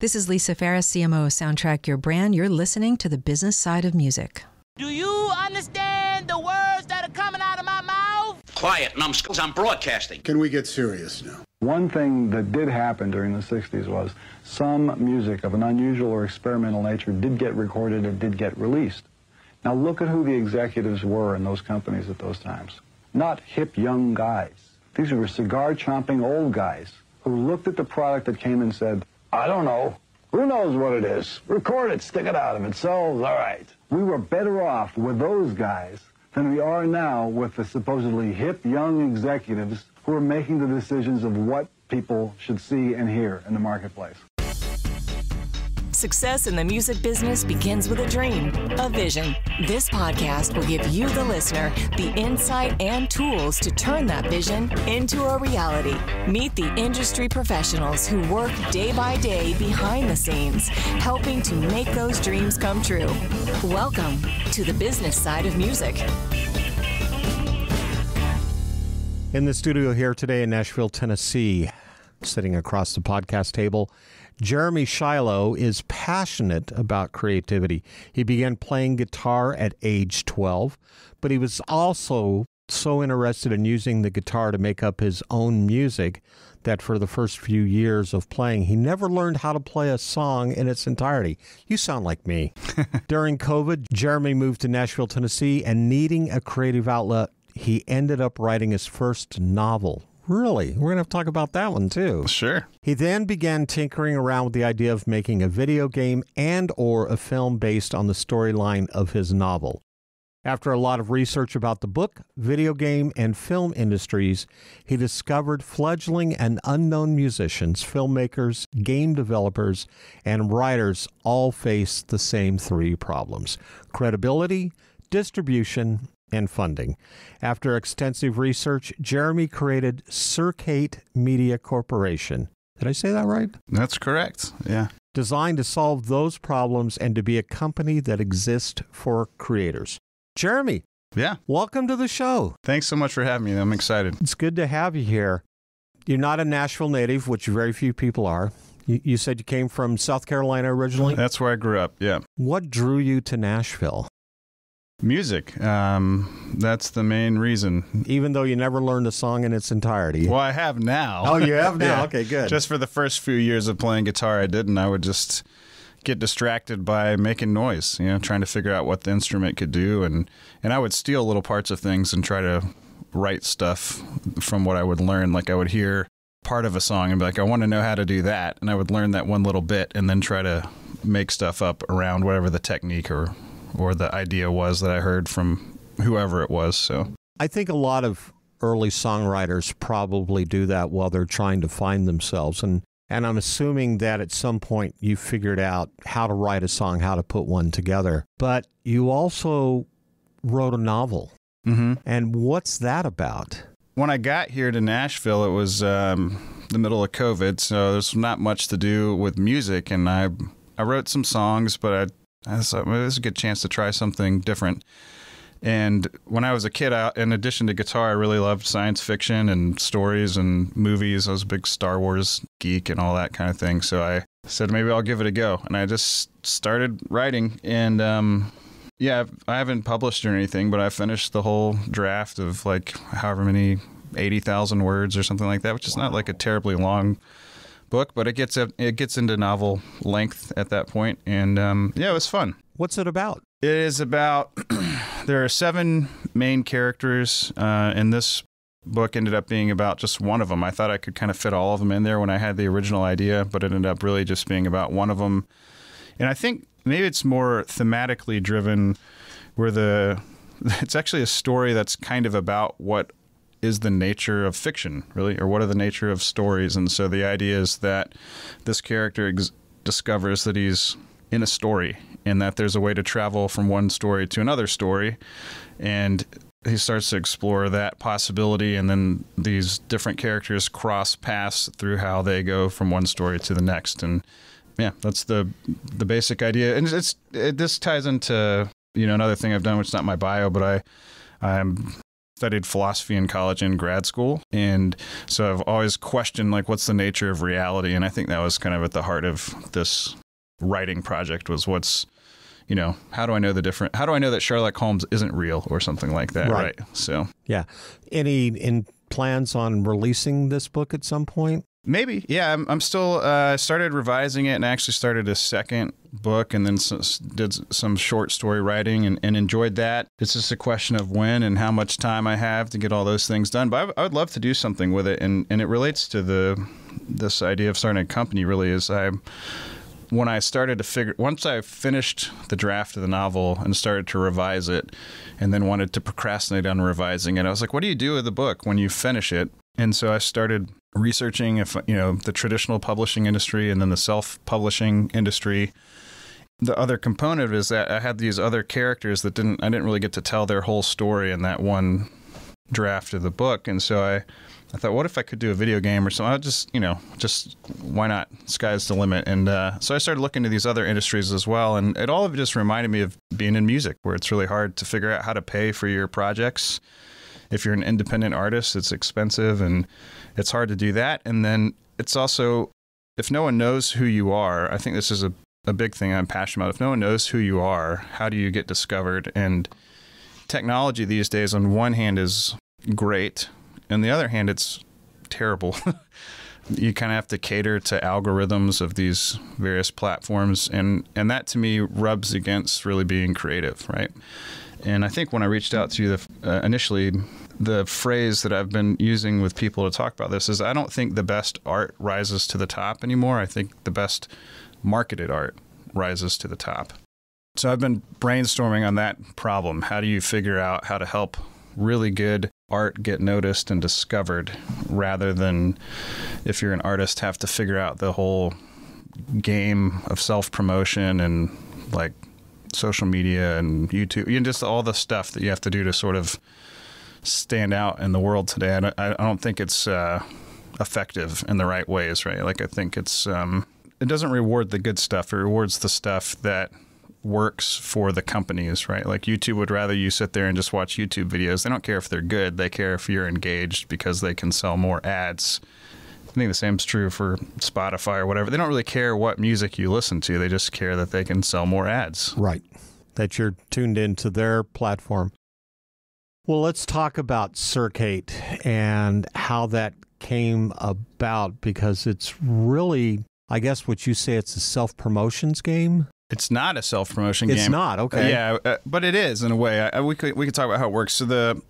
This is Lisa Ferris, CMO of Soundtrack Your Brand. You're listening to the business side of music. Do you understand the words that are coming out of my mouth? Quiet, numbskulls. I'm broadcasting. Can we get serious now? One thing that did happen during the 60s was some music of an unusual or experimental nature did get recorded and did get released. Now look at who the executives were in those companies at those times. Not hip young guys. These were cigar chomping old guys who looked at the product that came and said, I don't know. Who knows what it is? Record it, stick it out. If it sells, all right. We were better off with those guys than we are now with the supposedly hip young executives who are making the decisions of what people should see and hear in the marketplace. Success in the music business begins with a dream, a vision. This podcast will give you, the listener, the insight and tools to turn that vision into a reality. Meet the industry professionals who work day by day behind the scenes, helping to make those dreams come true. Welcome to the business side of music. In the studio here today in Nashville, Tennessee, sitting across the podcast table, Jeremy Shiloh is passionate about creativity. He began playing guitar at age 12, but he was also so interested in using the guitar to make up his own music that for the first few years of playing, he never learned how to play a song in its entirety. You sound like me. During COVID, Jeremy moved to Nashville, Tennessee, and needing a creative outlet, he ended up writing his first novel. Really? We're going to have to talk about that one too. Sure. He then began tinkering around with the idea of making a video game and or a film based on the storyline of his novel. After a lot of research about the book, video game, and film industries, he discovered fledgling and unknown musicians, filmmakers, game developers, and writers all face the same three problems credibility, distribution, and funding. After extensive research, Jeremy created Circate Media Corporation. Did I say that right? That's correct. Yeah. Designed to solve those problems and to be a company that exists for creators. Jeremy, Yeah. welcome to the show. Thanks so much for having me. I'm excited. It's good to have you here. You're not a Nashville native, which very few people are. You, you said you came from South Carolina originally. That's where I grew up. Yeah. What drew you to Nashville? Music. Um, that's the main reason. Even though you never learned a song in its entirety. Well, I have now. Oh, you have now? Yeah. Okay, good. Just for the first few years of playing guitar, I didn't. I would just get distracted by making noise, you know, trying to figure out what the instrument could do. And, and I would steal little parts of things and try to write stuff from what I would learn. Like I would hear part of a song and be like, I want to know how to do that. And I would learn that one little bit and then try to make stuff up around whatever the technique or, or the idea was that I heard from whoever it was. So I think a lot of early songwriters probably do that while they're trying to find themselves. And and I'm assuming that at some point you figured out how to write a song, how to put one together. But you also wrote a novel. mm-hmm. And what's that about? when I got here to Nashville, it was um, the middle of COVID, so there's not much to do with music, and I I wrote some songs, but I, This is a good chance to try something different. And when I was a kid, I, in addition to guitar, I really loved science fiction and stories and movies. I was a big Star Wars geek and all that kind of thing. So I said maybe I'll give it a go, and I just started writing. And um, yeah, I haven't published or anything, but I finished the whole draft of like however many eighty thousand words or something like that, which is not like a terribly long book, but it gets a, it gets into novel length at that point, and um, yeah, it was fun. What's it about? It is about there are seven main characters, uh, and this book ended up being about just one of them. I thought I could kind of fit all of them in there when I had the original idea, but it ended up really just being about one of them. And I think maybe it's more thematically driven, where the it's actually a story that's kind of about what is the nature of fiction, really, or what are the nature of stories. And so the idea is that this character ex- discovers that he's in a story and that there's a way to travel from one story to another story. And he starts to explore that possibility, and then these different characters cross paths through how they go from one story to the next. And yeah, that's the the basic idea. And it's it, this ties into you know another thing I've done, which is not my bio, but I I'm studied philosophy in college and grad school. And so I've always questioned, like, what's the nature of reality? And I think that was kind of at the heart of this writing project was what's, you know, how do I know the different, how do I know that Sherlock Holmes isn't real or something like that? Right. right? So Yeah. Any in plans on releasing this book at some point? Maybe, yeah. I'm, I'm still uh, started revising it and actually started a second book and then did some short story writing and, and enjoyed that. It's just a question of when and how much time I have to get all those things done. But I, I would love to do something with it, and, and it relates to the this idea of starting a company. Really, is I when I started to figure once I finished the draft of the novel and started to revise it and then wanted to procrastinate on revising it, I was like, what do you do with the book when you finish it? And so I started researching if you know the traditional publishing industry and then the self-publishing industry. The other component is that I had these other characters that didn't I didn't really get to tell their whole story in that one draft of the book, and so I I thought, what if I could do a video game or something? I just, you know, just why not? Sky's the limit. And uh, so I started looking to these other industries as well. And it all of it just reminded me of being in music, where it's really hard to figure out how to pay for your projects. If you're an independent artist, it's expensive and it's hard to do that. And then it's also, if no one knows who you are, I think this is a, a big thing I'm passionate about. If no one knows who you are, how do you get discovered? And technology these days, on one hand, is great on the other hand, it's terrible. you kind of have to cater to algorithms of these various platforms, and and that to me rubs against really being creative, right? And I think when I reached out to you the, uh, initially, the phrase that I've been using with people to talk about this is I don't think the best art rises to the top anymore. I think the best marketed art rises to the top. So I've been brainstorming on that problem. How do you figure out how to help really good art get noticed and discovered rather than if you're an artist have to figure out the whole game of self promotion and like social media and YouTube and just all the stuff that you have to do to sort of stand out in the world today. I don't, I don't think it's uh, effective in the right ways, right? Like I think it's um, it doesn't reward the good stuff. It rewards the stuff that works for the companies, right? Like YouTube would rather you sit there and just watch YouTube videos. They don't care if they're good. They care if you're engaged because they can sell more ads. I think the same is true for Spotify or whatever. They don't really care what music you listen to. They just care that they can sell more ads. Right. That you're tuned into their platform. Well, let's talk about Circate and how that came about because it's really, I guess, what you say it's a self promotions game. It's not a self promotion game. It's not okay. Yeah, uh, but it is in a way. I, we could we could talk about how it works. So the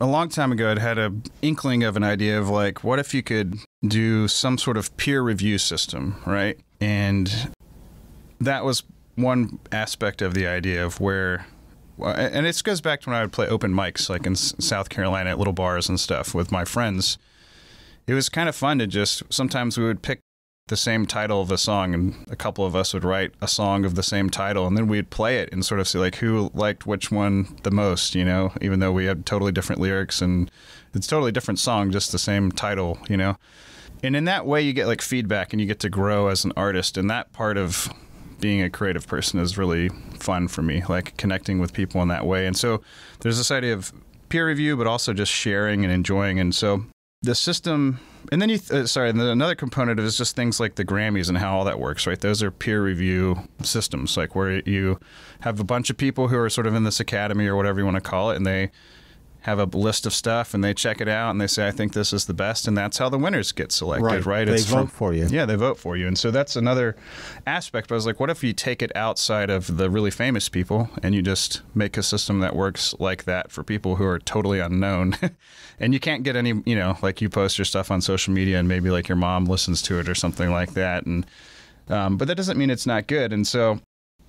a long time ago, I'd had a inkling of an idea of like, what if you could do some sort of peer review system, right? And that was one aspect of the idea of where. And it goes back to when I would play open mics, like in South Carolina at little bars and stuff with my friends. It was kind of fun to just sometimes we would pick the same title of a song and a couple of us would write a song of the same title and then we'd play it and sort of see like who liked which one the most you know? Even though we had totally different lyrics and it's totally different song just the same title you know? And in that way you get like feedback and you get to grow as an artist and that part of being a creative person is really fun for me like connecting with people in that way. And so there's this idea of peer review but also just sharing and enjoying. And so the system and then you uh, sorry and then another component is just things like the grammys and how all that works right? Those are peer review systems like where you have a bunch of people who are sort of in this academy or whatever you want to call it and they have a list of stuff and they check it out and they say I think this is the best and that's how the winners get selected Right. right, They It's vote for you. yeah they vote for you. And so that's another aspect. But I was like what if you take it outside of the really famous people and you just make a system that works like that for people who are totally unknown? And you can't get any you know like you post your stuff on social media and maybe like your mom listens to it or something like that. And um, but that doesn't mean it's not good. And so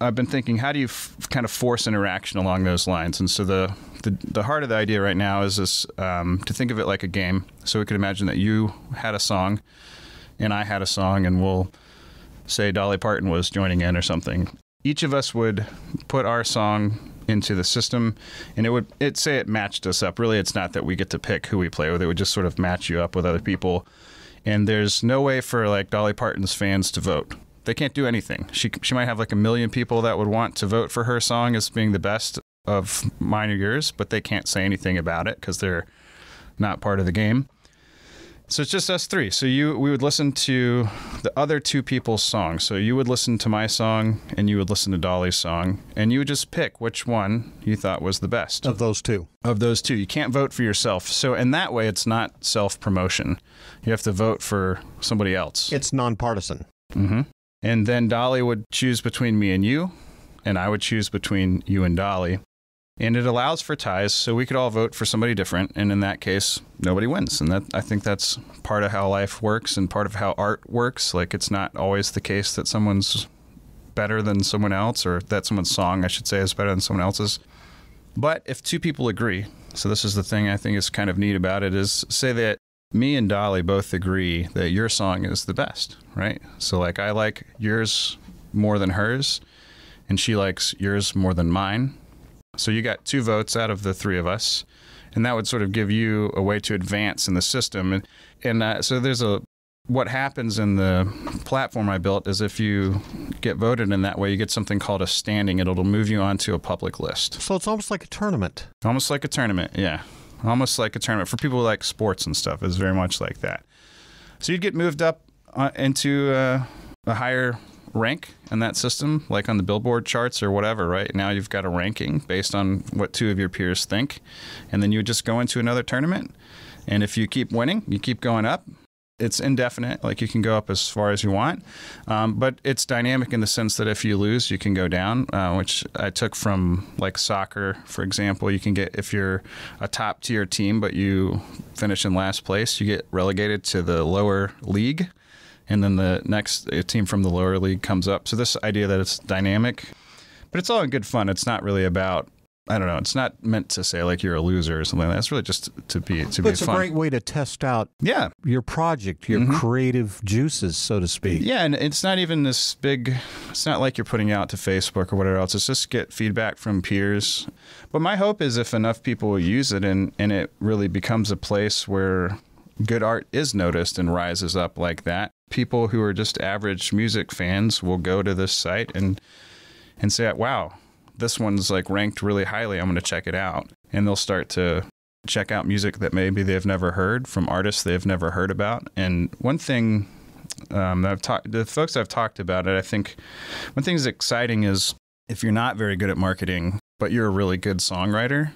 I've been thinking, how do you kind of force interaction along those lines? And so the the, the heart of the idea right now is this um, to think of it like a game. So we could imagine that you had a song, and I had a song, and we'll say Dolly Parton was joining in or something. Each of us would put our song into the system, and it would it say it matched us up. Really, it's not that we get to pick who we play with; it would just sort of match you up with other people. And there's no way for like Dolly Parton's fans to vote they can't do anything. She she might have like a million people that would want to vote for her song as being the best of mine or yours, but they can't say anything about it because they're not part of the game. So it's just us three. So you we would listen to the other two people's songs. So you would listen to my song and you would listen to Dolly's song and you would just pick which one you thought was the best Of those two. of those two. You can't vote for yourself. So in that way it's not self-promotion. You have to vote for somebody else. It's nonpartisan. Mm-hmm. And then Dolly would choose between me and you, and I would choose between you and Dolly. And it allows for ties, so we could all vote for somebody different. And in that case, nobody wins. And that I think that's part of how life works and part of how art works. Like it's not always the case that someone's better than someone else, or that someone's song, I should say, is better than someone else's. But if two people agree, so this is the thing I think is kind of neat about it is say that me and Dolly both agree that your song is the best, right? So like I like yours more than hers and she likes yours more than mine. So you got two votes out of the three of us. And that would sort of give you a way to advance in the system. And, and uh, so there's a what happens in the platform I built is if you get voted in that way, you get something called a standing. And it'll move you onto a public list. So it's almost like a tournament. Almost like a tournament, yeah. Almost like a tournament for people who like sports and stuff. It's very much like that. So you'd get moved up uh, into uh, a higher rank in that system, like on the Billboard charts or whatever. Right now, you've got a ranking based on what two of your peers think, and then you would just go into another tournament. And if you keep winning, you keep going up. It's indefinite, like you can go up as far as you want, um, but it's dynamic in the sense that if you lose, you can go down, uh, which I took from like soccer, for example. You can get if you're a top tier team, but you finish in last place, you get relegated to the lower league, and then the next team from the lower league comes up. So this idea that it's dynamic, but it's all in good fun. It's not really about I don't know. It's not meant to say like you're a loser or something. like that. It's really just to be to But be it's a great way to test out yeah, your project, your mm-hmm. creative juices, so to speak. Yeah, and it's not even this big. It's not like you're putting out to Facebook or whatever else. It's just get feedback from peers. But my hope is if enough people use it and and it really becomes a place where good art is noticed and rises up like that. People who are just average music fans will go to this site and and say, "Wow, this one's like ranked really highly. I'm going to check it out." And they'll start to check out music that maybe they've never heard from artists they've never heard about. And one thing um, that I've talked, the folks I've talked about it, I think one thing that's exciting is if you're not very good at marketing, but you're a really good songwriter,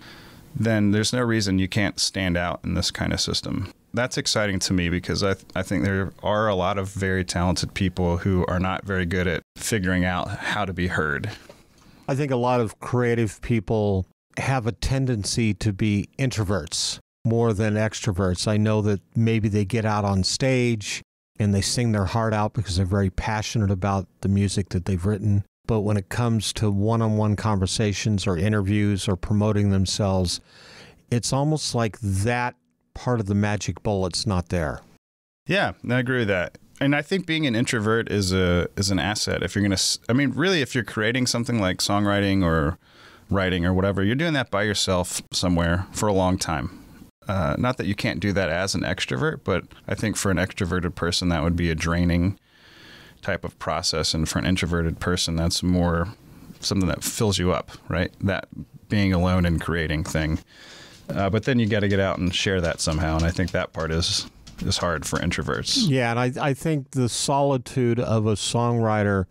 then there's no reason you can't stand out in this kind of system. That's exciting to me because I, th- I think there are a lot of very talented people who are not very good at figuring out how to be heard. I think a lot of creative people have a tendency to be introverts more than extroverts. I know that maybe they get out on stage and they sing their heart out because they're very passionate about the music that they've written. But when it comes to one on one conversations or interviews or promoting themselves, it's almost like that part of the magic bullet's not there. Yeah, I agree with that. And I think being an introvert is a is an asset. If you're gonna, I mean, really, if you're creating something like songwriting or writing or whatever, you're doing that by yourself somewhere for a long time. Uh, not that you can't do that as an extrovert, but I think for an extroverted person, that would be a draining type of process, and for an introverted person, that's more something that fills you up, right? That being alone and creating thing. Uh, but then you got to get out and share that somehow, and I think that part is is hard for introverts. Yeah, and I, I think the solitude of a songwriter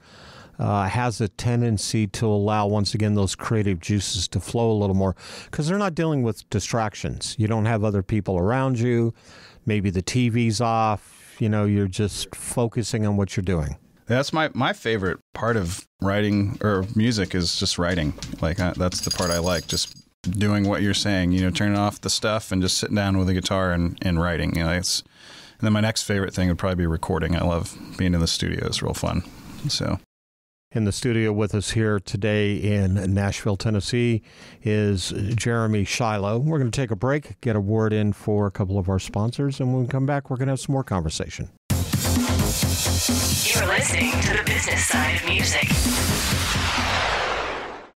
uh, has a tendency to allow, once again, those creative juices to flow a little more because they're not dealing with distractions. You don't have other people around you. Maybe the TV's off. You know, you're just focusing on what you're doing. That's my my favorite part of writing or music is just writing. Like uh, that's the part I like. Just doing what you're saying. You know, turning off the stuff and just sitting down with a guitar and, and writing. You know, it's. And then my next favorite thing would probably be recording. I love being in the studio. It's real fun. So In the studio with us here today in Nashville, Tennessee, is Jeremy Shiloh. We're going to take a break, get a word in for a couple of our sponsors, and when we come back, we're going to have some more conversation. You're listening to the business side of music.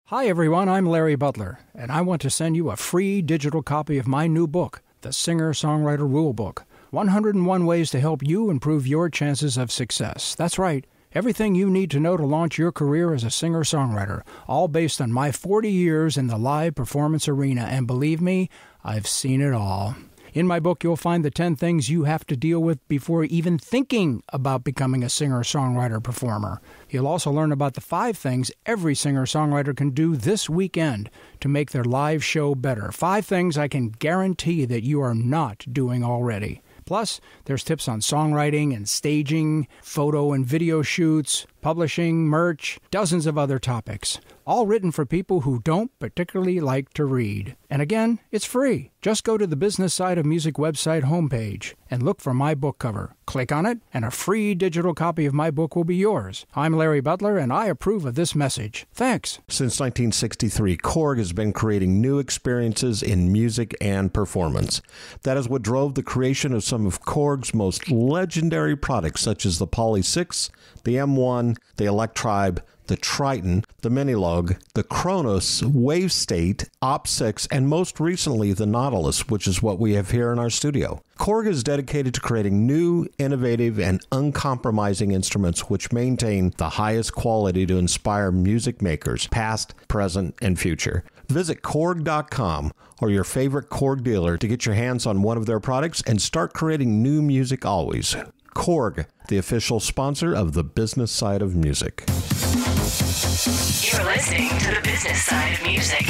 Hi, everyone. I'm Larry Butler, and I want to send you a free digital copy of my new book, The Singer Songwriter Rule Book 101 Ways to Help You Improve Your Chances of Success. That's right. Everything you need to know to launch your career as a singer songwriter, all based on my 40 years in the live performance arena. And believe me, I've seen it all. In my book, you'll find the 10 things you have to deal with before even thinking about becoming a singer songwriter performer. You'll also learn about the five things every singer songwriter can do this weekend to make their live show better. Five things I can guarantee that you are not doing already. Plus, there's tips on songwriting and staging, photo and video shoots, publishing, merch, dozens of other topics, all written for people who don't particularly like to read. And again, it's free. Just go to the Business Side of Music website homepage and look for my book cover. Click on it, and a free digital copy of my book will be yours. I'm Larry Butler, and I approve of this message. Thanks. Since 1963, Korg has been creating new experiences in music and performance. That is what drove the creation of some of Korg's most legendary products, such as the Poly 6, the M1, the Electribe, the Triton, the Minilogue, the Kronos, Wave State, Op6, and most recently the Nautilus, which is what we have here in our studio. Korg is dedicated to creating new, innovative, and uncompromising instruments which maintain the highest quality to inspire music makers, past, present, and future. Visit Korg.com or your favorite Korg dealer to get your hands on one of their products and start creating new music always. Korg, the official sponsor of the business side of music. You're listening to the business side of music.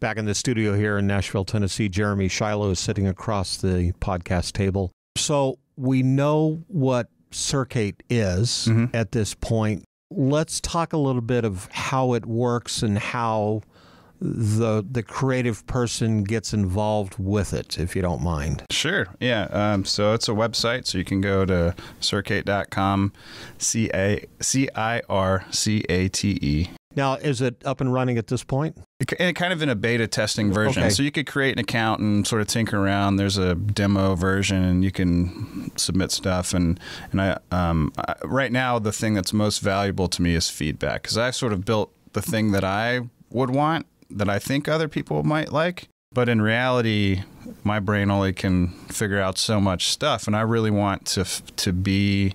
Back in the studio here in Nashville, Tennessee, Jeremy Shiloh is sitting across the podcast table. So we know what Circate is Mm-hmm. at this point. Let's talk a little bit of how it works and how the the creative person gets involved with it, if you don't mind. Sure. Yeah. Um, so it's a website. So you can go to circate.com, C A C I R C A T E. Now, is it up and running at this point? It- And kind of in a beta testing version. Okay. So you could create an account and sort of tinker around. There's a demo version, and you can submit stuff. And and I, um, I right now the thing that's most valuable to me is feedback because I've sort of built the thing that I would want that I think other people might like. But in reality, my brain only can figure out so much stuff, and I really want to to be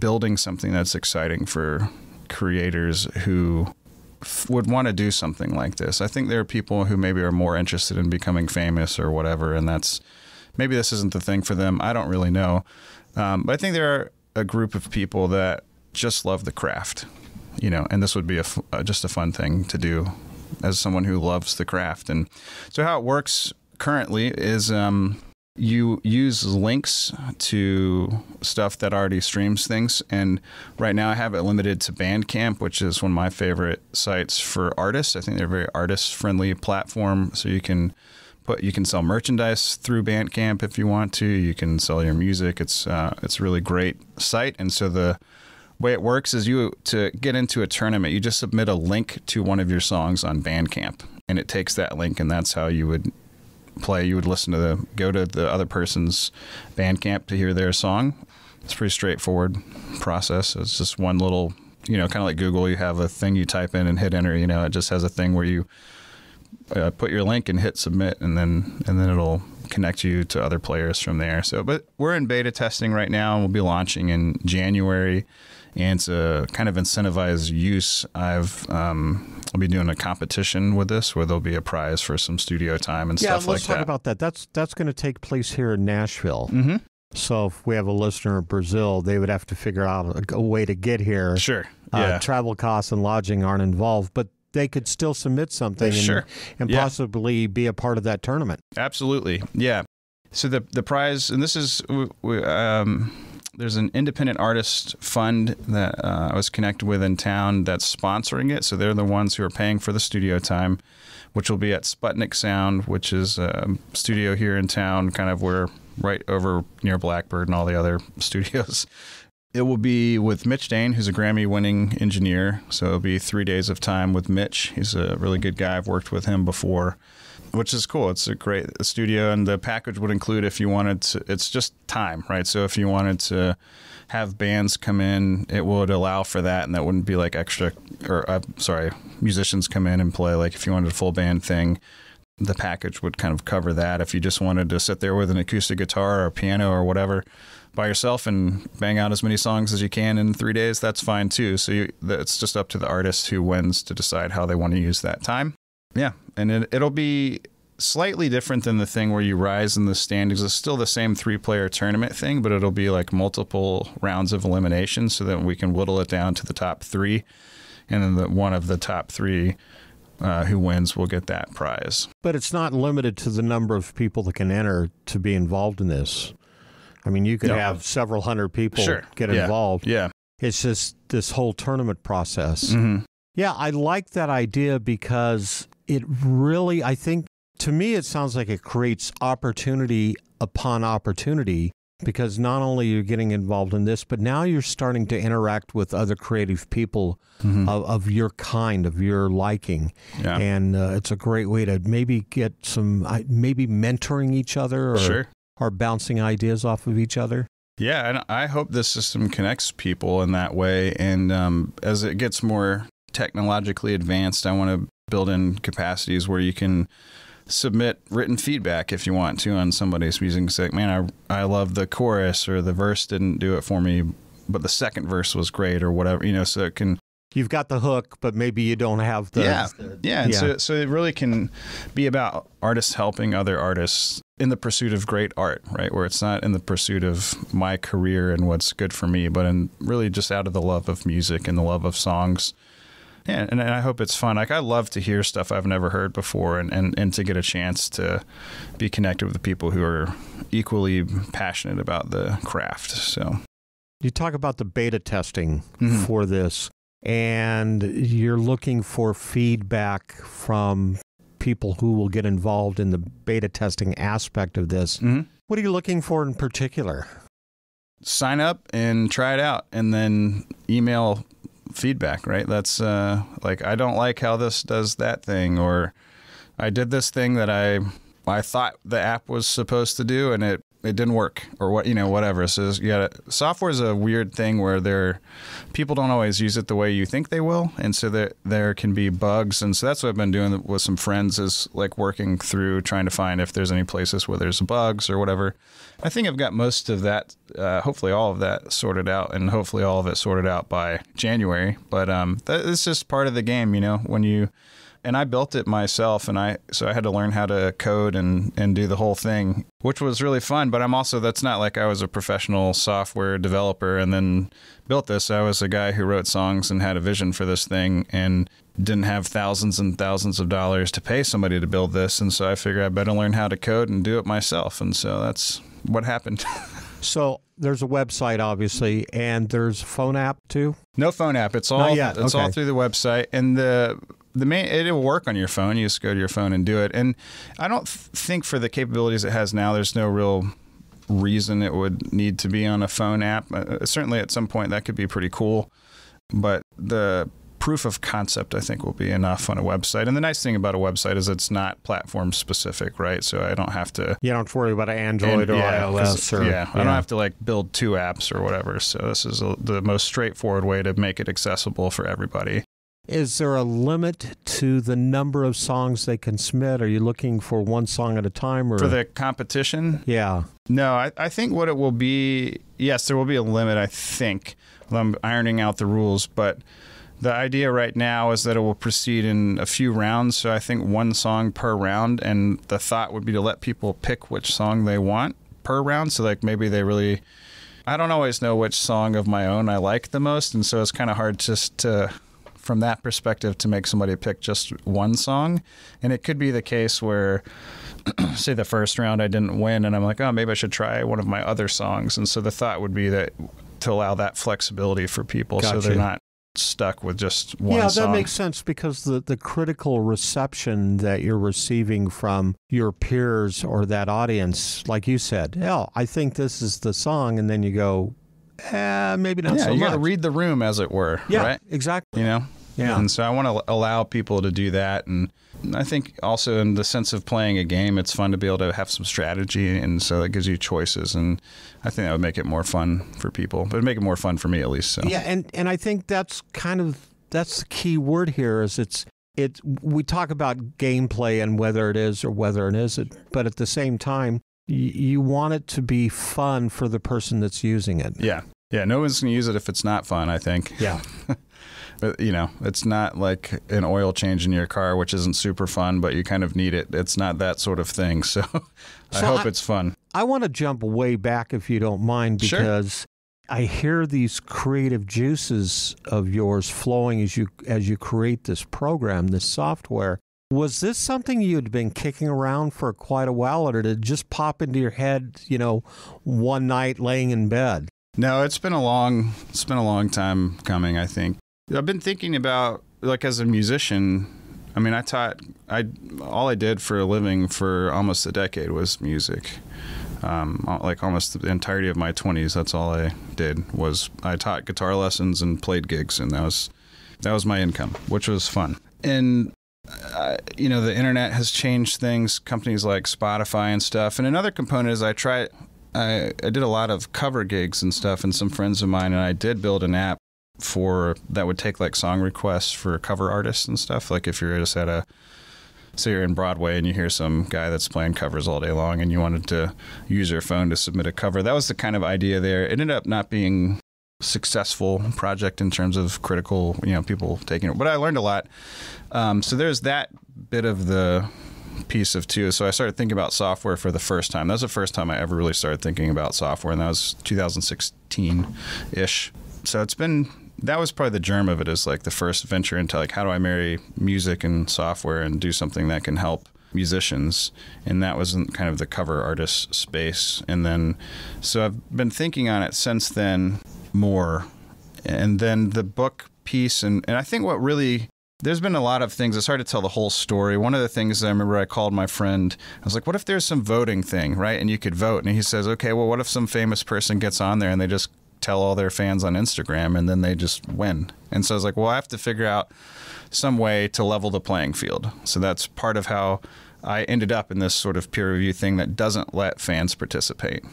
building something that's exciting for creators who would want to do something like this. I think there are people who maybe are more interested in becoming famous or whatever, and that's maybe this isn't the thing for them. I don't really know, um, but I think there are a group of people that just love the craft, you know, and this would be a uh, just a fun thing to do as someone who loves the craft. And so how it works currently is. Um, you use links to stuff that already streams things. And right now I have it limited to Bandcamp, which is one of my favorite sites for artists. I think they're a very artist friendly platform. So you can put you can sell merchandise through Bandcamp if you want to. You can sell your music. It's uh, it's a really great site. And so the way it works is you to get into a tournament, you just submit a link to one of your songs on Bandcamp, and it takes that link, and that's how you would play. You would listen to the go to the other person's Bandcamp to hear their song. It's pretty straightforward process. It's just one little, you know, kind of like Google. You have a thing you type in and hit enter. You know, it just has a thing where you uh, put your link and hit submit, and then and then it'll connect you to other players from there. So, but we're in beta testing right now, and we'll be launching in January. And to kind of incentivize use, I've um, I'll be doing a competition with this, where there'll be a prize for some studio time and Yeah, stuff let's like talk that. about that. That's that's going to take place here in Nashville. Mm-hmm. So if we have a listener in Brazil, they would have to figure out a, a way to get here. Sure. Uh, Yeah. travel costs and lodging aren't involved, but they could still submit something and, Sure. and Yeah. possibly be a part of that tournament. Absolutely, yeah. So the the prize, and this is w- w- um, there's an independent artist fund that uh, I was connected with in town that's sponsoring it. So they're the ones who are paying for the studio time, which will be at Sputnik Sound, which is a studio here in town, kind of where right over near Blackbird and all the other studios. It will be with Mitch Dane, who's a Grammy winning engineer. So it'll be three days of time with Mitch. He's a really good guy. I've worked with him before, which is cool. It's a great studio, and the package would include if you wanted to, it's just time, right? So if you wanted to have bands come in, it would allow for that, and that wouldn't be like extra, or uh, sorry, musicians come in and play. Like if you wanted a full band thing, the package would kind of cover that. If you just wanted to sit there with an acoustic guitar or piano or whatever, by yourself and bang out as many songs as you can in three days, that's fine too. So you, it's just up to the artist who wins to decide how they want to use that time. Yeah, and it, it'll be slightly different than the thing where you rise in the standings. It's still the same three player tournament thing, but it'll be like multiple rounds of elimination so that we can whittle it down to the top three. And then the, one of the top three uh, who wins will get that prize. But it's not limited to the number of people that can enter to be involved in this. I mean, you could No. have several hundred people Sure. get Yeah. involved. Yeah. It's just this whole tournament process. Mm-hmm. Yeah, I like that idea because it really, I think, to me, it sounds like it creates opportunity upon opportunity because not only you're getting involved in this, but now you're starting to interact with other creative people Mm-hmm. of, of your kind, of your liking. Yeah. And uh, it's a great way to maybe get some, maybe mentoring each other or, Sure. or bouncing ideas off of each other. Yeah, and I hope this system connects people in that way. And um, as it gets more technologically advanced, I want to build in capacities where you can submit written feedback if you want to on somebody's music. and Say, man, I I love the chorus or the verse didn't do it for me, but the second verse was great or whatever. You know, so it can You've got the hook, but maybe you don't have the. yeah, yeah. And yeah. So, so it really can be about artists helping other artists in the pursuit of great art, right? Where it's not in the pursuit of my career and what's good for me, but in really just out of the love of music and the love of songs. Yeah, and, and I hope it's fun. Like I love to hear stuff I've never heard before, and, and, and to get a chance to be connected with the people who are equally passionate about the craft. So You talk about the beta testing Mhm. for this, and you're looking for feedback from people who will get involved in the beta testing aspect of this. Mhm. What are you looking for in particular? sign up and try it out and then email feedback right? That's uh like i don't like how this does that thing or i did this thing that i i thought the app was supposed to do and it it didn't work or what you know whatever. So you got software is a weird thing where there people don't always use it the way you think they will. And so there there can be bugs. And so that's what I've been doing with some friends is like working through trying to find if there's any places where there's bugs or whatever. I think I've got most of that uh, hopefully all of that sorted out and hopefully all of it sorted out by January. But um that is just part of the game you know when you and I built it myself and I so I had to learn how to code and and do the whole thing which was really fun but I'm also that's not like I was a professional software developer and then built this I was a guy who wrote songs and had a vision for this thing and didn't have thousands and thousands of dollars to pay somebody to build this and so I figured I better learn how to code and do it myself and so that's what happened So there's a website, obviously, and there's a phone app too. No phone app. It's all it's all through the website and the the main it will work on your phone. You just go to your phone and do it. And I don't th- think for the capabilities it has now, there's no real reason it would need to be on a phone app. Uh, certainly, at some point, that could be pretty cool. But the proof of concept, I think, will be enough on a website. And the nice thing about a website is it's not platform specific, right? So I don't have to You don't have to worry about Android and- or yeah, iOS or yeah, I don't have to like build two apps or whatever. So this is a, the most straightforward way to make it accessible for everybody. Is there a limit to the number of songs they can submit? Are you looking for one song at a time, or For the competition, yeah? no, I, I think what it will be, yes, there will be a limit. I think I'm ironing out the rules, but the idea right now is that it will proceed in a few rounds. So I think one song per round, and the thought would be to let people pick which song they want per round. So like maybe they really I don't always know which song of my own I like the most, and so it's kind of hard just to, from that perspective, to make somebody pick just one song. And it could be the case where, say, the first round I didn't win, and I'm like, oh, maybe I should try one of my other songs. And so the thought would be that to allow that flexibility for people, so they're not stuck with just one song. yeah, song. that makes sense because the, the critical reception that you're receiving from your peers or that audience, like you said, yeah, I think this is the song, and then you go, eh, maybe not yeah, so you much. got to read the room, as it were. yeah, right. exactly. you know Yeah. and so i want to allow people to do that and i think also in the sense of playing a game it's fun to be able to have some strategy and so that gives you choices and i think that would make it more fun for people but it'd make it more fun for me at least so Yeah, and and I think that's kind of that's the key word here is it's it we talk about gameplay and whether it is or whether it isn't, but at the same time, you want it to be fun for the person that's using it. Yeah. Yeah. No one's going to use it if it's not fun, I think. Yeah. But, you know, it's not like an oil change in your car, which isn't super fun, but you kind of need it. It's not that sort of thing. So, I So hope I- it's fun. I want to jump way back if you don't mind Sure. because I hear these creative juices of yours flowing as you as you create this program, this software. Was this something you had been kicking around for quite a while or did it just pop into your head, you know, one night laying in bed? No, it's been a long it's been a long time coming, I think. I've been thinking about like as a musician, I mean, I taught I all I did for a living for almost a decade was music. Um, like almost the entirety of my 20s, that's all I did was I taught guitar lessons and played gigs and that was that was my income, which was fun. And uh, you know, the internet has changed things, companies like Spotify and stuff. And another component is I try I, I did a lot of cover gigs and stuff, and some friends of mine, and I did build an app for that would take like song requests for cover artists and stuff. Like if you're just at a say you're in Broadway and you hear some guy that's playing covers all day long, and you wanted to use your phone to submit a cover. That was the kind of idea there. It ended up not being successful project in terms of critical, you know, people taking it. But I learned a lot. Um, so there's that bit of the piece of too. So I started thinking about software for the first time. That was the first time I ever really started thinking about software, and that was 2016 ish. So it's been that was probably the germ of it. Is like the first venture into like how do I marry music and software and do something that can help musicians and that was in kind of the cover artist space and then so I've been thinking on it since then more and then the book piece and, and I think what really there's been a lot of things. It's hard to tell the whole story. One of the things I remember I called my friend, I was like, what if there's some voting thing, right? And you could vote. And he says, okay, well, what if some famous person gets on there and they just tell all their fans on Instagram and then they just win? And so I was like, well, I have to figure out some way to level the playing field. So that's part of how I ended up in this sort of peer review thing that doesn't let fans participate.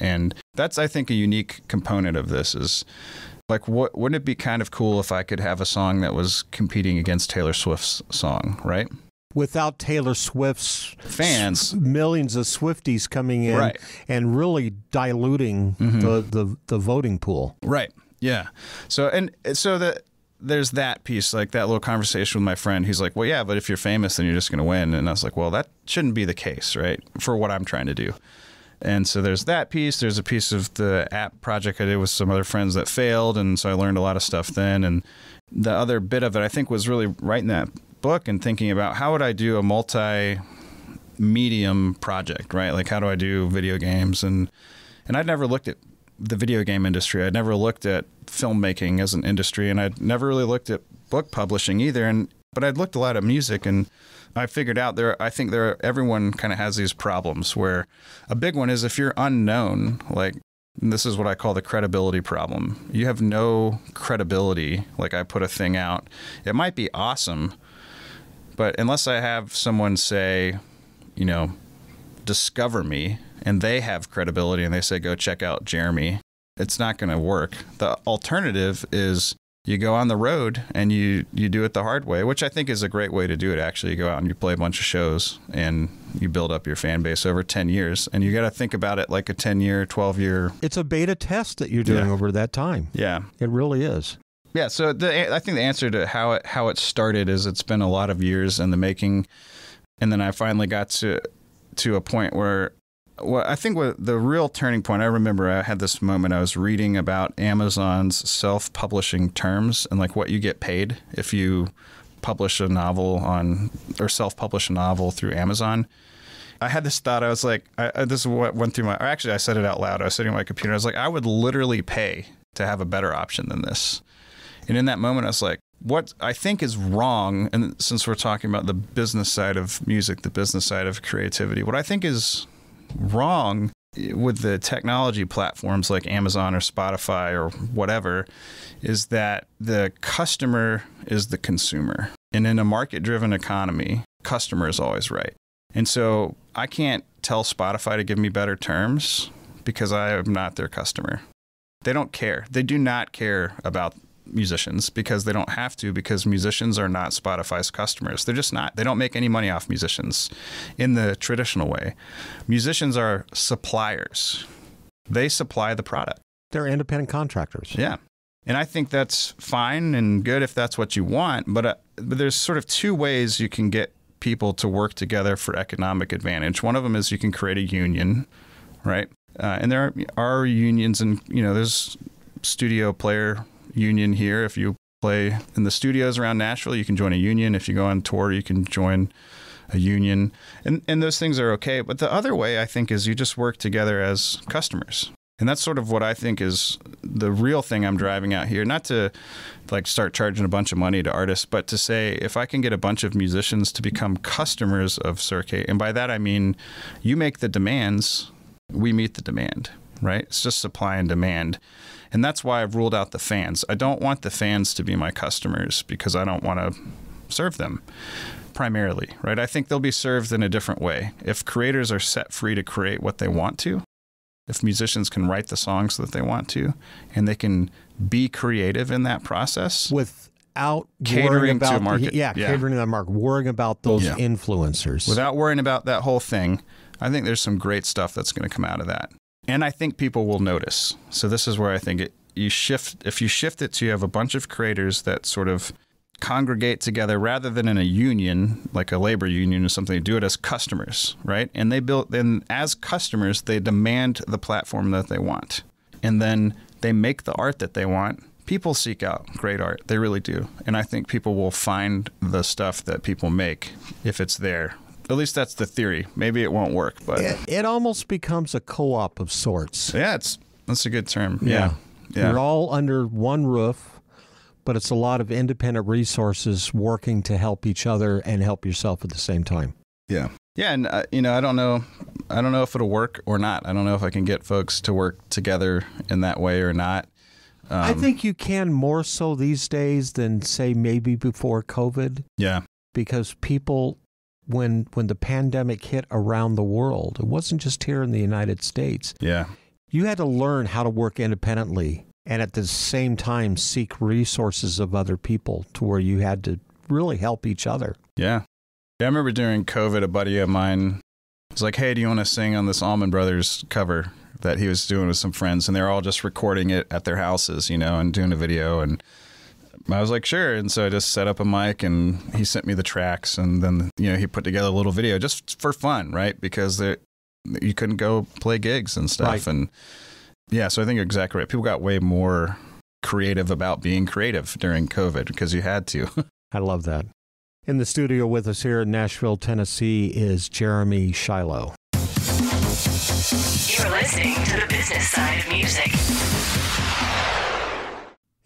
And that's, I think, a unique component of this is like what wouldn't it be kind of cool if I could have a song that was competing against Taylor Swift's song, right? Without Taylor Swift's Fans. millions of Swifties coming in Right. and really diluting mm-hmm. the, the, the voting pool. Right. Yeah. So and so that there's that piece, like that little conversation with my friend. He's like, "Well, yeah, but if you're famous, then you're just going to win." And I was like, "Well, that shouldn't be the case, right? For what I'm trying to do." And so there's that piece. There's a piece of the app project I did with some other friends that failed, and so I learned a lot of stuff then. And the other bit of it, I think, was really writing that book and thinking about how would I do a multi medium project, right? Like how do I do video games and and I'd never looked at the video game industry. I'd never looked at filmmaking as an industry and I'd never really looked at book publishing either and but I'd looked a lot at music and I figured out there I think there everyone kind of has these problems where a big one is if you're unknown like this is what I call the credibility problem. You have no credibility like I put a thing out. It might be awesome, but unless I have someone say, you know, discover me and they have credibility and they say, go check out Jeremy, it's not going to work. The alternative is you go on the road and you, you do it the hard way, which I think is a great way to do it. Actually, you go out and you play a bunch of shows and you build up your fan base over 10 years. And you got to think about it like a 10 year, 12 year. It's a beta test that you're doing Yeah. over that time. Yeah. It really is. Yeah, so the I think the answer to how it how it started is it's been a lot of years in the making, and then I finally got to to a point where, well, I think what the real turning point. I remember I had this moment. I was reading about Amazon's self publishing terms and like what you get paid if you publish a novel on or self publish a novel through Amazon. I had this thought. I was like, I, this is what went through my. Actually, I said it out loud. I was sitting on my computer. I was like, I would literally pay to have a better option than this. And in that moment, I was like, what I think is wrong, and since we're talking about the business side of music, the business side of creativity, what I think is wrong with the technology platforms like Amazon or Spotify or whatever is that the customer is the consumer. And in a market driven economy, customer is always right. And so I can't tell Spotify to give me better terms because I am not their customer. They don't care. They do not care about musicians because they don't have to because musicians are not Spotify's customers. They're just not. They don't make any money off musicians in the traditional way. Musicians are suppliers. They supply the product. They're independent contractors. Yeah. And I think that's fine and good if that's what you want, but uh, but there's sort of two ways you can get people to work together for economic advantage. One of them is you can create a union, right? Uh, and there are, are unions, and you know, there's studio player union here. If you play in the studios around Nashville, you can join a union. If you go on tour, you can join a union, and and those things are okay. But the other way, I think, is you just work together as customers. And that's sort of what I think is the real thing I'm driving out here. Not to like start charging a bunch of money to artists, but to say if I can get a bunch of musicians to become customers of Circate, and by that I mean you make the demands, we meet the demand, right? It's just supply and demand. And that's why I've ruled out the fans. I don't want the fans to be my customers because I don't want to serve them primarily, right? I think they'll be served in a different way. If creators are set free to create what they want to, if musicians can write the songs that they want to and they can be creative in that process without Catering worrying to about market. The, yeah, Yeah. catering to the market, worrying about those Yeah. influencers. without worrying about that whole thing, I think there's some great stuff that's going to come out of that. And I think people will notice. So this is where I think it you shift if you shift it to you have a bunch of creators that sort of congregate together rather than in a union like a labor union or something do it as customers right? And they build then as customers they demand the platform that they want. And then they make the art that they want. People seek out great art. They really do. And i think people will find the stuff that people make if it's there at least that's the theory maybe it won't work but it, it almost becomes a co-op of sorts. yeah it's that's a good term yeah yeah, You're all under one roof, but it's a lot of independent resources working to help each other and help yourself at the same time. Yeah. Yeah, and uh, you know, I don't know, I don't know if it'll work or not. I don't know if I can get folks to work together in that way or not. I Um, think you can more so these days than say maybe before COVID Yeah, because people when when the pandemic hit around the world, it wasn't just here in the United States. yeah, You had to learn how to work independently and at the same time seek resources of other people to where you had to really help each other. yeah. Yeah, I remember during COVID, a buddy of mine was like, "Hey, do you want to sing on this Allman Brothers cover that he was doing with some friends?" And they're all just recording it at their houses, you know, and doing a video. And I was like, "Sure." And so I just set up a mic, and he sent me the tracks, and then you know he put together a little video just for fun, right? Because there, you couldn't go play gigs and stuff, Right. and yeah. So I think you're exactly right. People got way more creative about being creative during COVID because you had to. I love that. In the studio with us here in Nashville, Tennessee is Jeremy Shiloh. You're listening to the business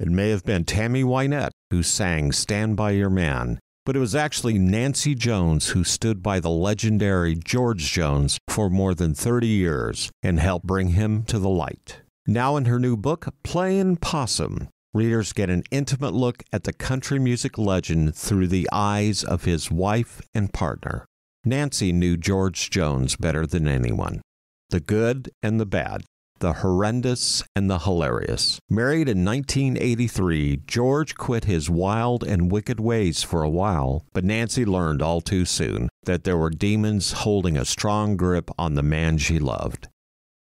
It may have been Tammy Wynette who sang Stand By Your Man, but it was actually Nancy Jones who stood by the legendary George Jones for more than 30 years and helped bring him to the light. Now, in her new book, Playin' Possum, readers get an intimate look at the country music legend through the eyes of his wife and partner. Nancy knew George Jones better than anyone the good and the bad, the horrendous and the hilarious. Married in 1983, George quit his wild and wicked ways for a while, but Nancy learned all too soon that there were demons holding a strong grip on the man she loved.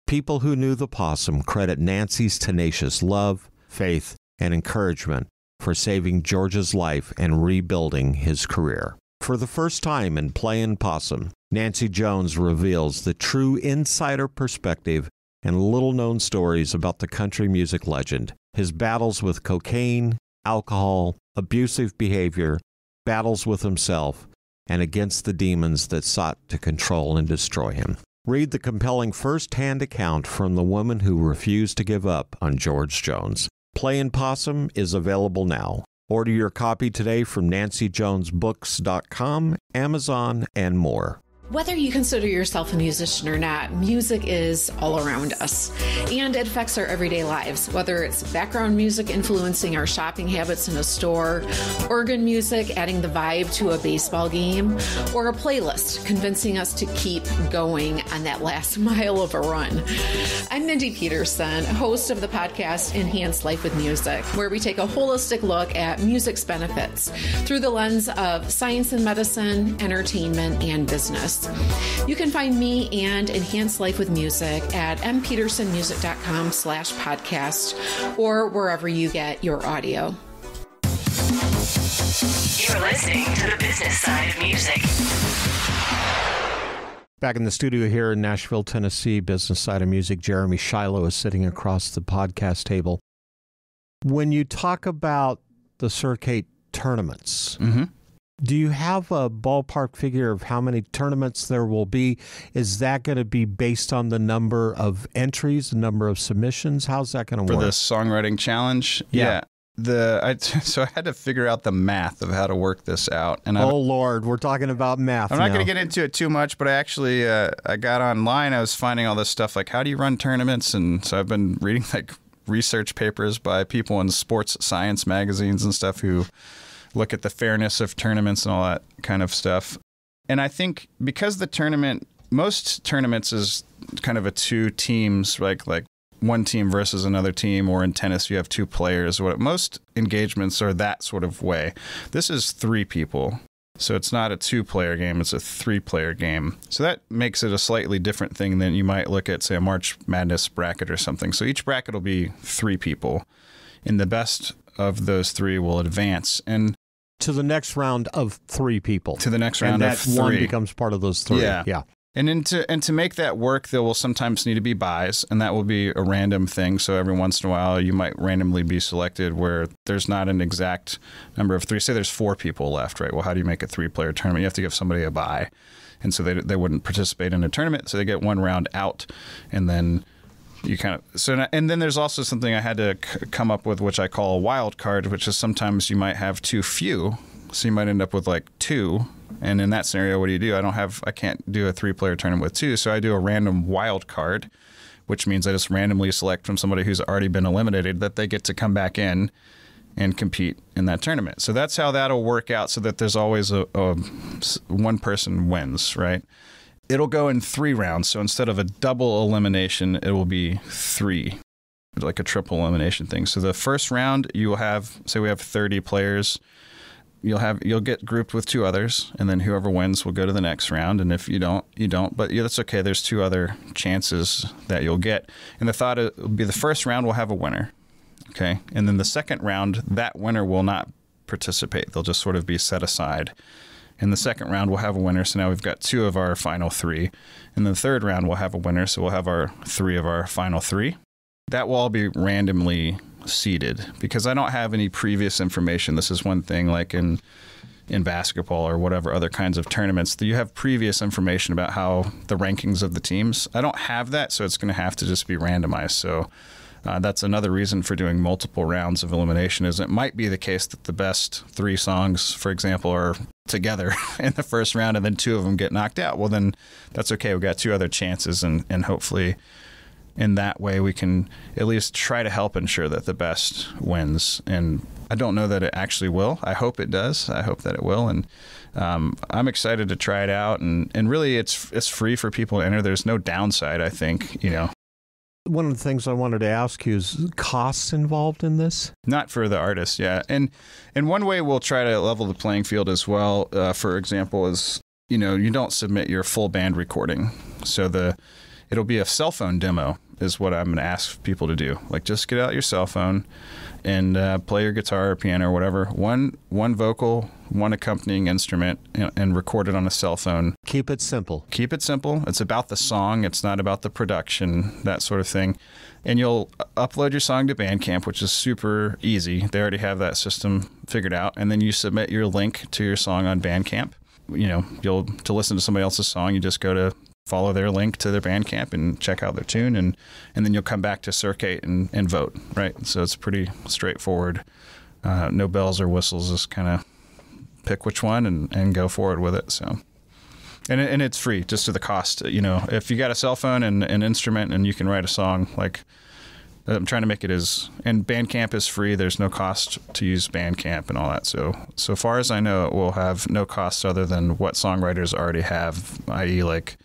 People who knew the possum credit Nancy's tenacious love, faith, and encouragement for saving George's life and rebuilding his career. For the first time in Playin' Possum, Nancy Jones reveals the true insider perspective and little known stories about the country music legend, his battles with cocaine, alcohol, abusive behavior, battles with himself, and against the demons that sought to control and destroy him. Read the compelling first hand account from the woman who refused to give up on George Jones. Playin' Possum is available now. Order your copy today from nancyjonesbooks.com, Amazon, and more. Whether you consider yourself a musician or not, music is all around us and it affects our everyday lives. Whether it's background music influencing our shopping habits in a store, organ music adding the vibe to a baseball game, or a playlist convincing us to keep going on that last mile of a run. I'm Mindy Peterson, host of the podcast Enhance Life with Music, where we take a holistic look at music's benefits through the lens of science and medicine, entertainment, and business. You can find me and Enhance Life with Music at mpetersonmusic.com slash podcast or wherever you get your audio. You're listening to the business side of music. Back in the studio here in Nashville, Tennessee, business side of music, Jeremy Shiloh is sitting across the podcast table. When you talk about the Circate tournaments, Mm-hmm. Do you have a ballpark figure of how many tournaments there will be? Is that going to be based on the number of entries, the number of submissions? How's that going to work? For the songwriting challenge, Yeah. The I, so I had to figure out the math of how to work this out, and I, oh Lord, we're talking about math. I'm not going to get into it too much, but I actually uh, I got online. I was finding all this stuff like how do you run tournaments, and so I've been reading like research papers by people in sports science magazines and stuff who look at the fairness of tournaments and all that kind of stuff. And I think because the tournament, most tournaments is kind of a two teams, like like one team versus another team, or in tennis you have two players. What most engagements are that sort of way. This is three people. So it's not a two player game, it's a three player game. So that makes it a slightly different thing than you might look at, say, a March Madness bracket or something. So each bracket will be three people, and the best of those three will advance. And to the next round of three people. to the next and round that of one becomes part of those three. Yeah. yeah. And then to and to make that work, there will sometimes need to be byes, and that will be a random thing. So every once in a while, you might randomly be selected where there's not an exact number of three. Say there's four people left, right? Well, how do you make a three-player tournament? You have to give somebody a bye, and so they they wouldn't participate in a tournament, so they get one round out, and then you kind of so and then there's also something I had to c- come up with, which I call a wild card, which is sometimes you might have too few, so you might end up with like two. And in that scenario, what do you do? I don't have, I can't do a three player tournament with two, so I do a random wild card, which means I just randomly select from somebody who's already been eliminated that they get to come back in and compete in that tournament. So that's how that'll work out, so that there's always a, a one person wins, right? It'll go in three rounds. So instead of a double elimination, it will be three, like a triple elimination thing. So the first round, you will have, say, we have 30 players. You'll have you'll get grouped with two others, and then whoever wins will go to the next round. And if you don't, you don't. But yeah, that's okay. There's two other chances that you'll get. And the thought will be the first round will have a winner, okay, and then the second round that winner will not participate. They'll just sort of be set aside. In the second round, we'll have a winner. So now we've got two of our final three. In the third round, we'll have a winner. So we'll have our three of our final three. That will all be randomly seeded because I don't have any previous information. This is one thing, like in in basketball or whatever other kinds of tournaments, that you have previous information about how the rankings of the teams. I don't have that, so it's going to have to just be randomized. So uh, that's another reason for doing multiple rounds of elimination. Is it might be the case that the best three songs, for example, are together in the first round, and then two of them get knocked out. Well, then that's okay. We've got two other chances, and and hopefully in that way we can at least try to help ensure that the best wins and i don't know that it actually will i hope it does i hope that it will and um, i'm excited to try it out and, and really it's it's free for people to enter there's no downside i think you know One of the things I wanted to ask you is costs involved in this. Not for the artist, yeah. And and one way we'll try to level the playing field as well. Uh, for example, is you know you don't submit your full band recording, so the it'll be a cell phone demo is what I'm going to ask people to do. Like just get out your cell phone and uh, play your guitar or piano or whatever. One one vocal, one accompanying instrument, and, and record it on a cell phone. Keep it simple. Keep it simple. It's about the song. It's not about the production, that sort of thing. And you'll upload your song to Bandcamp, which is super easy. They already have that system figured out. And then you submit your link to your song on Bandcamp. You know, you'll to listen to somebody else's song, you just go to follow their link to their Bandcamp and check out their tune, and and then you'll come back to Circate and, and vote. Right. So it's pretty straightforward. Uh, no bells or whistles. Just kind of pick which one and, and go forward with it. So. and and it's free just to the cost. You know, if you got a cell phone and an instrument and you can write a song, like I'm trying to make it as and Bandcamp is free. There's no cost to use Bandcamp and all that. So so far as I know, it will have no cost other than what songwriters already have, i.e., like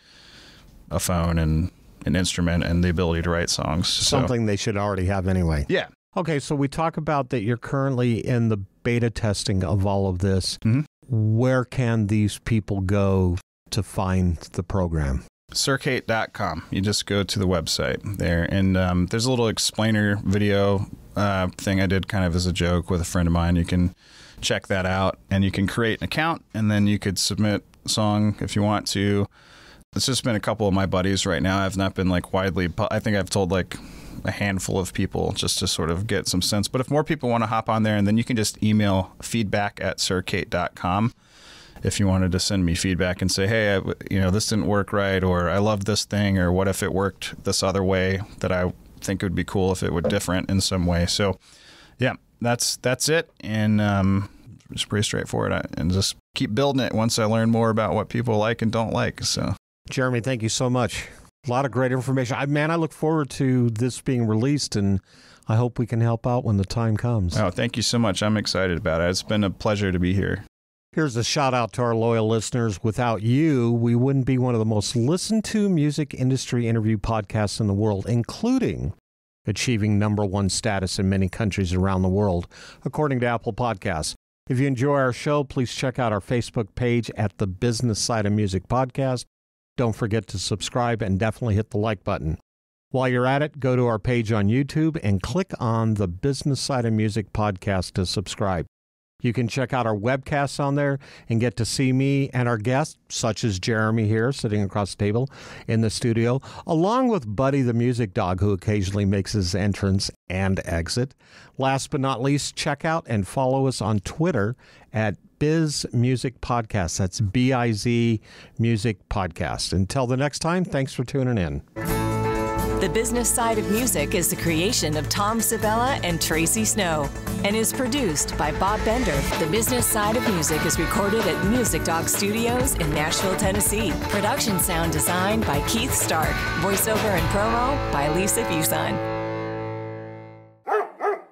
a phone and an instrument and the ability to write songs. So- Something they should already have anyway. yeah. Okay, so we talk about that you're currently in the beta testing of all of this. Mhm. Where can these people go to find the program? circate.com. You just go to the website there, and um, there's a little explainer video uh, thing I did kind of as a joke with a friend of mine. You can check that out, and you can create an account, and then you could submit a song if you want to. It's just been a couple of my buddies right now. I've not been like widely. I think I've told like a handful of people just to sort of get some sense. But if more people want to hop on there, and then you can just email feedback at circate.com if you wanted to send me feedback and say, hey, I, you know, this didn't work right, or I love this thing, or what if it worked this other way that I think would be cool if it were different in some way. So, yeah, that's that's it, and um, it's pretty straightforward, I- and just keep building it once I learn more about what people like and don't like. So, Jeremy, thank you so much. A lot of great information. I, man, I look forward to this being released, and I hope we can help out when the time comes. oh, thank you so much. I'm excited about it. It's been a pleasure to be here. Here's a shout out to our loyal listeners. Without you, we wouldn't be one of the most listened to music industry interview podcasts in the world, including achieving number one status in many countries around the world, according to Apple Podcasts. If you enjoy our show, please check out our Facebook page at the Business Side of Music Podcast. Don't forget to subscribe and definitely hit the like button. While you're at it, go to our page on YouTube and click on the Business Side of Music podcast to subscribe. You can check out our webcasts on there and get to see me and our guests, such as Jeremy here sitting across the table in the studio, along with Buddy the music dog, who occasionally makes his entrance and exit. Last but not least, check out and follow us on Twitter at Biz Music Podcast. That's B I Z Music Podcast. Until the next time, thanks for tuning in. The Business Side of Music is the creation of Tom Sabella and Tracy Snow and is produced by Bob Bender. The Business Side of Music is recorded at Music Dog Studios in Nashville, Tennessee. Production sound designed by Keith Stark. Voiceover and promo by Lisa Fuson.